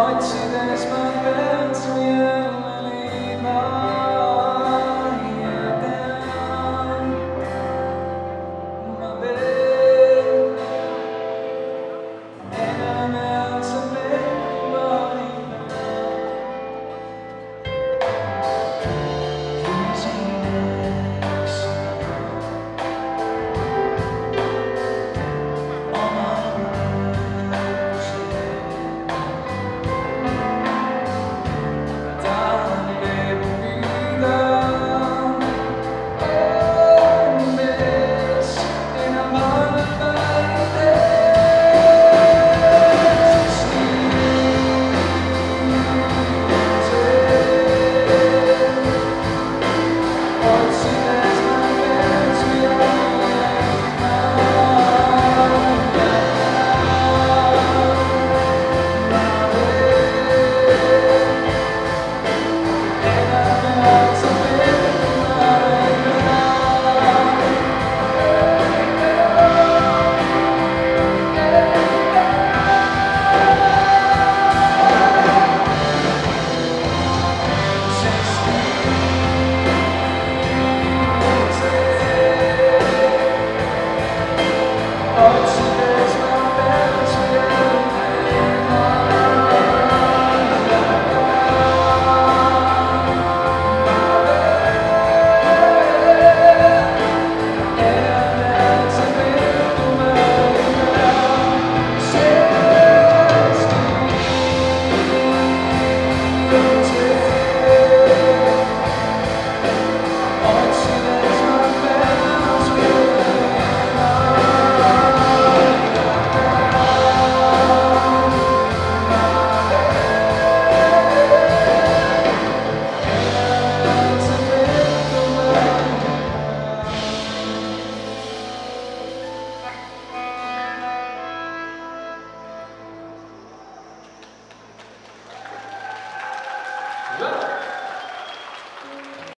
Heute lässt man Welt mir